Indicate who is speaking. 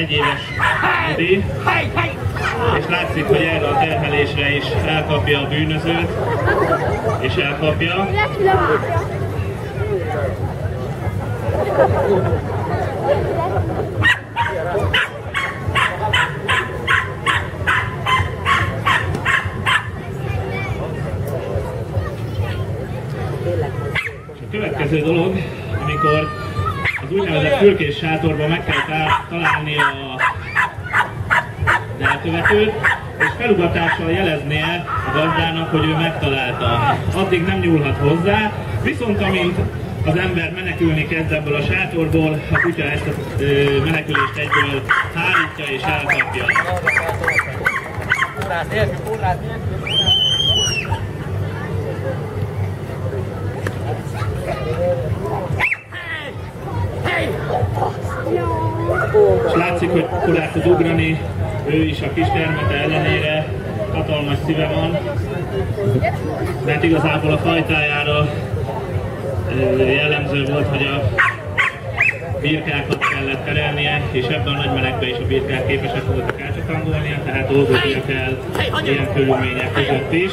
Speaker 1: egyéves Odi, és látszik, hogy erre a terhelésre is elkapja a bűnözőt, és elkapja. És a következő dolog, amikor az úgynevezett fülkés sátorban meg kell találni a elkövetőt, és felugatással jeleznie a gazdának, hogy ő megtalálta. Addig nem nyúlhat hozzá, viszont amint az ember menekülni kezd ebből a sátorból, a kutya ezt a menekülést egyből hárítja és elkapja.
Speaker 2: Forrás nélkül, forrás nélkül.
Speaker 1: És látszik, hogy korát tud ugrani, ő is a kis termete ellenére hatalmas szíve van, mert igazából a fajtájára jellemző volt, hogy a birkákat kellett terelnie, és ebben a nagy melegben is a birkák képesek voltak elcsatangolnia, tehát dolgoznia kell ilyen körülmények között is.